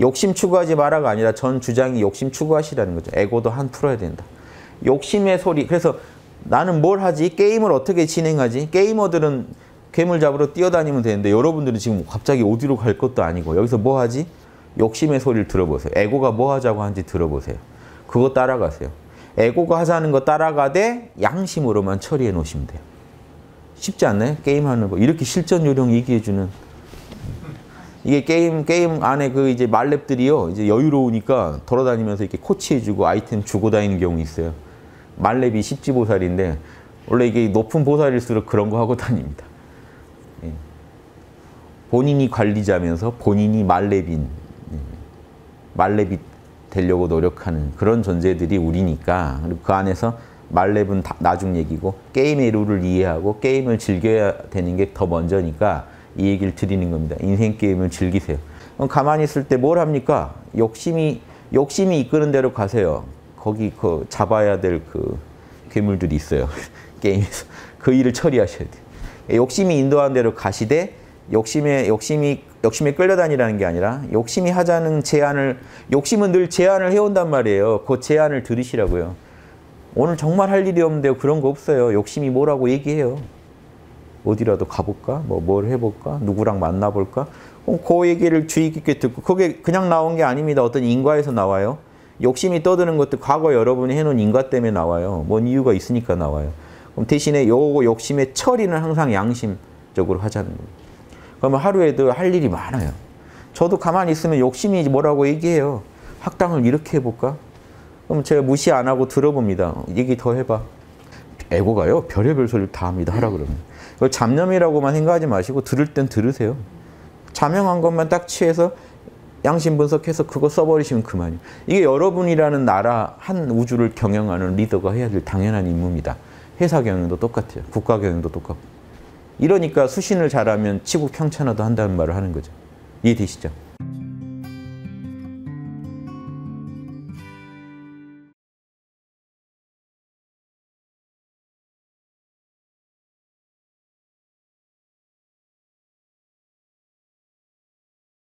욕심 추구하지 마라가 아니라 전 주장이 욕심 추구하시라는 거죠. 에고도 한 풀어야 된다. 욕심의 소리. 그래서 나는 뭘 하지? 게임을 어떻게 진행하지? 게이머들은 괴물 잡으러 뛰어다니면 되는데 여러분들은 지금 갑자기 어디로 갈 것도 아니고 여기서 뭐 하지? 욕심의 소리를 들어보세요. 에고가 뭐 하자고 하는지 들어보세요. 그거 따라가세요. 에고가 하자는 거 따라가되 양심으로만 처리해 놓으시면 돼요. 쉽지 않나요? 게임하는 거. 이렇게 실전 요령 얘기해주는. 이게 게임, 게임 안에 그 이제 말렙들이요. 이제 여유로우니까 돌아다니면서 이렇게 코치해주고 아이템 주고 다니는 경우 있어요. 말렙이 십지보살인데 원래 이게 높은 보살일수록 그런 거 하고 다닙니다. 예. 본인이 관리자면서 본인이 말렙인 예. 말렙이 되려고 노력하는 그런 존재들이 우리니까 그리고 그 안에서 말렙은 나중 얘기고 게임의 룰을 이해하고 게임을 즐겨야 되는 게 더 먼저니까 이 얘기를 드리는 겁니다. 인생 게임을 즐기세요. 가만히 있을 때 뭘 합니까? 욕심이 욕심이 이끄는 대로 가세요. 거기 그 잡아야 될 그 괴물들이 있어요. 게임에서 그 일을 처리하셔야 돼요. 욕심이 인도하는 대로 가시되 욕심에 욕심이 욕심에 끌려다니라는 게 아니라 욕심이 하자는 제안을 욕심은 늘 제안을 해온단 말이에요. 그 제안을 들으시라고요. 오늘 정말 할 일이 없는데요. 그런 거 없어요. 욕심이 뭐라고 얘기해요. 어디라도 가볼까? 뭐 뭘 해볼까? 누구랑 만나볼까? 그럼 그 얘기를 주의 깊게 듣고 그게 그냥 나온 게 아닙니다. 어떤 인과에서 나와요. 욕심이 떠드는 것도 과거 여러분이 해놓은 인과 때문에 나와요. 뭔 이유가 있으니까 나와요. 그럼 대신에 요 욕심의 처리는 항상 양심적으로 하자는 거예요. 그러면 하루에도 할 일이 많아요. 저도 가만히 있으면 욕심이 뭐라고 얘기해요. 학당을 이렇게 해볼까? 그럼 제가 무시 안 하고 들어봅니다. 얘기 더 해봐. 에고가요. 별의별 소리를 다 합니다. 하라 그러면. 그걸 잡념이라고만 생각하지 마시고 들을 땐 들으세요. 자명한 것만 딱 취해서 양심 분석해서 그거 써버리시면 그만이에요. 이게 여러분이라는 나라 한 우주를 경영하는 리더가 해야 될 당연한 임무입니다. 회사 경영도 똑같아요. 국가 경영도 똑같고. 이러니까 수신을 잘하면 치국 평천하도 한다는 말을 하는 거죠. 이해되시죠?